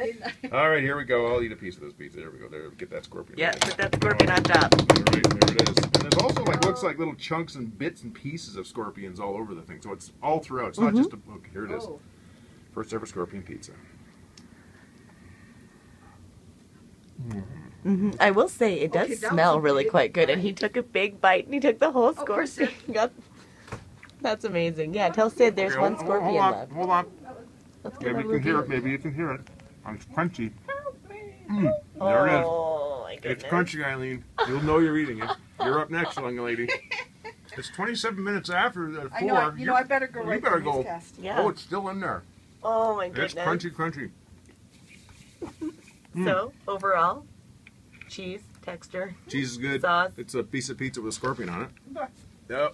it. All right, here we go. I'll eat a piece of this pizza. There we go. There, get that scorpion. Yeah, All put that scorpion on top. right, there it is. And there's also like looks like little chunks and bits and pieces of scorpions all over the thing. So it's all throughout. It's not just a. Okay, here it is. Oh. First ever scorpion pizza. Mm-hmm. I will say it does Okay, smell really quite good, and he took a big bite and he took the whole Oh, where's scorpion. Yep. That's amazing. Yeah, tell Sid there's Okay, one hold- scorpion hold on, left. Hold on. Let's give Maybe you can hear review. it. Maybe you can hear it. It's crunchy. Mm, there it is. Oh my goodness. It's crunchy, Eileen. You'll know you're eating it. You're up next, young lady. It's 27 minutes after the I four. know. I- You know, I better go you right better go. test. Yeah. Oh, it's still in there. Oh my goodness. It's crunchy, crunchy. So overall, cheese texture. Cheese is good. Sauce. It's a piece of pizza with a scorpion on it. Okay. No.